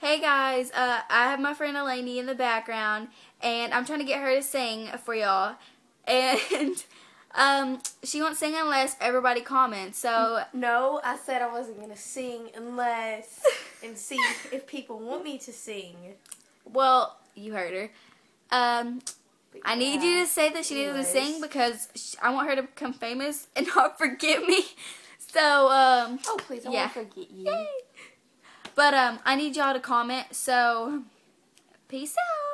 Hey guys, uh, I have my friend Eleni in the background, and I'm trying to get her to sing for y'all. And um, she won't sing unless everybody comments. So No, I said I wasn't gonna sing unless and see if people want me to sing. well, you heard her. Um, But I need you to say that she needs to sing because sh I want her to become famous and not forget me. So um, Oh please, I Yeah. won't forget you. Yay. But um, I need y'all to comment. So, peace out.